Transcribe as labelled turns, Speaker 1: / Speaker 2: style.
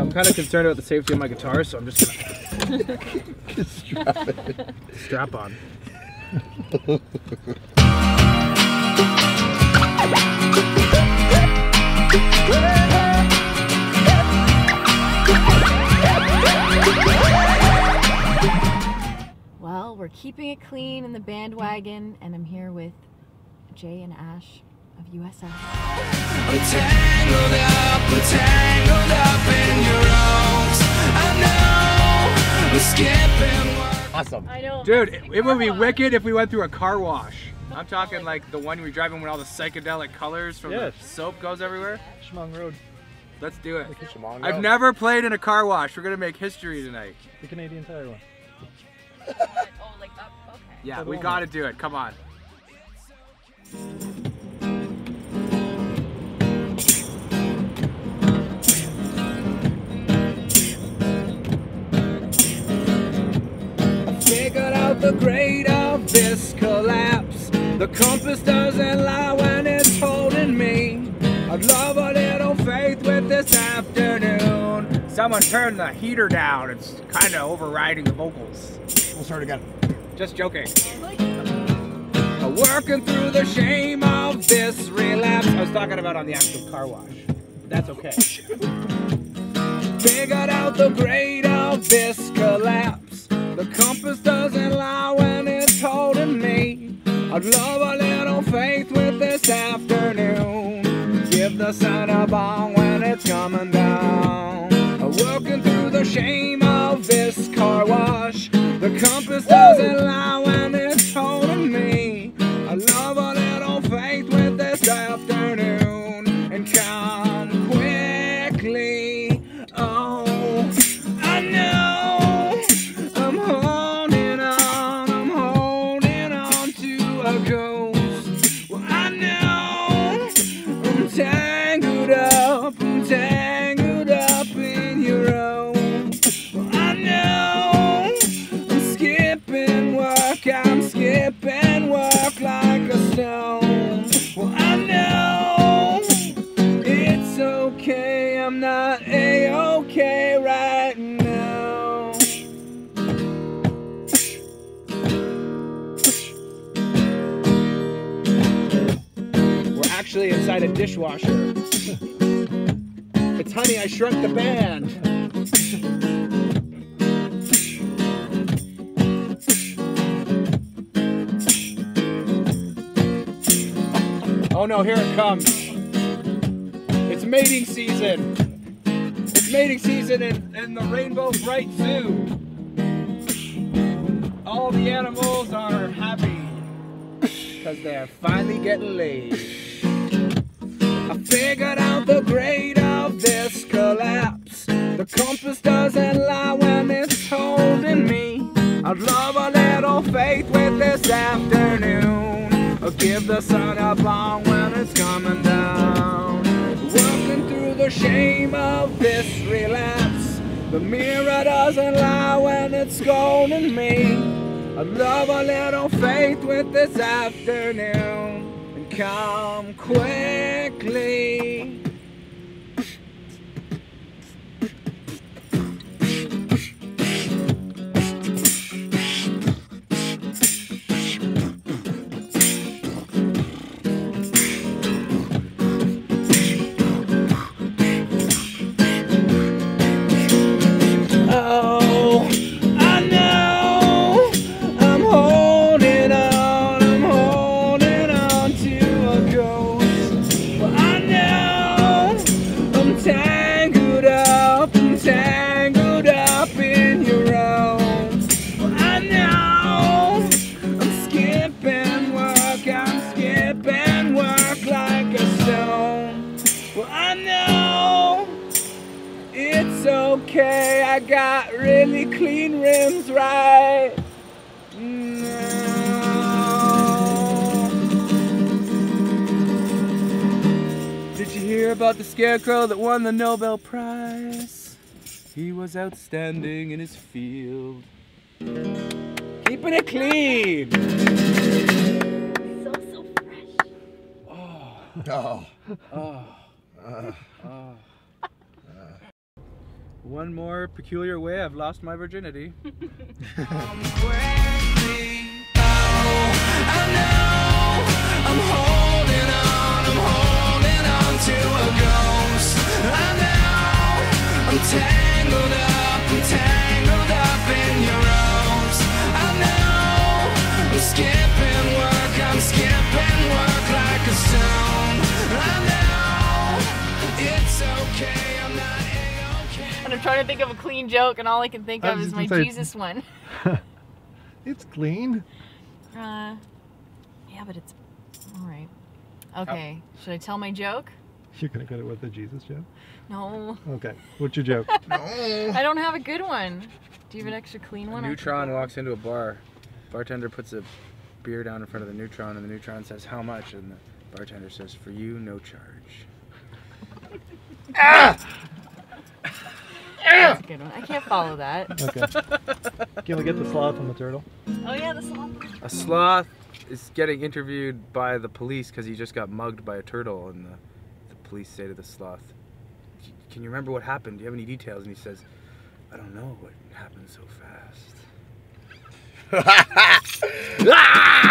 Speaker 1: know, I'm kind of concerned about the safety of my guitar, so I'm just gonna
Speaker 2: Strap it.
Speaker 1: strap on.
Speaker 3: Well, we're keeping it clean in the bandwagon, and I'm here with Jay and Ash of
Speaker 4: USS.
Speaker 2: Awesome.
Speaker 3: I know.
Speaker 1: Dude, it, it would be wicked if we went through a car wash. I'm talking like the one we're driving when all the psychedelic colors from
Speaker 5: Yes.
Speaker 1: the soap goes everywhere.
Speaker 5: Chemung Road,
Speaker 1: Let's do it.
Speaker 2: Shimon
Speaker 1: I've never played in a car wash. We're gonna make history tonight.
Speaker 5: the Canadian Tire one.
Speaker 3: oh, like up. Okay.
Speaker 1: Yeah, we gotta do it. Come on.
Speaker 4: The grade of this collapse. The compass doesn't lie when it's holding me. I'd love a little faith with this afternoon.
Speaker 1: Someone turn the heater down. It's kind of overriding the vocals.
Speaker 2: We'll start again.
Speaker 1: Just joking.
Speaker 4: Working through the shame of this relapse.
Speaker 1: I was talking about on the actual car wash. That's okay.
Speaker 4: Figured out the grade of this collapse. The compass doesn't lie when it's holding me. I'd love a little faith with this afternoon. Give the sun a bong when it's coming down. Working through the shame
Speaker 1: actually inside a dishwasher. It's Honey, I Shrunk the Band. Oh no, here it comes. It's mating season. It's mating season in, in the Rainbow Bright Zoo. All the animals are happy because they're finally getting laid.
Speaker 4: I figured out the grade of this collapse. The compass doesn't lie when it's holding me. I'd love a little faith with this afternoon. I'll give the sun a bong when it's coming down. Working through the shame of this relapse. The mirror doesn't lie when it's scolding me. I'd love a little faith with this afternoon come quickly. Okay, I got really clean rims right now. Did you hear about the scarecrow that won the Nobel Prize? He was outstanding in his field. Keeping it clean.
Speaker 3: So, so fresh.
Speaker 2: Oh.
Speaker 1: Oh. Uh. oh.
Speaker 4: One more peculiar way I've lost my virginity.
Speaker 3: trying to think of a clean joke, and all I can think
Speaker 2: I
Speaker 3: of is my
Speaker 2: say-
Speaker 3: Jesus one.
Speaker 2: It's clean.
Speaker 3: Uh, yeah, but it's all right. Okay, should I tell my joke?
Speaker 2: You're gonna get it with the Jesus joke.
Speaker 3: No,
Speaker 2: Okay. What's your joke?
Speaker 3: I don't have a good one. Do you have an extra clean one? I can
Speaker 4: neutron walks into a bar. Bartender puts a beer down in front of the neutron, and the neutron says, "How much?" And the bartender says, "For you, no charge."
Speaker 3: That's a good one. I can't follow that.
Speaker 2: Okay. Can we get the sloth and the turtle?
Speaker 3: Oh yeah, the sloth.
Speaker 4: A sloth is getting interviewed by the police because he just got mugged by a turtle, and the, the police say to the sloth, "Can you remember what happened? Do you have any details?" And he says, "I don't know. What happened so fast?" Ah!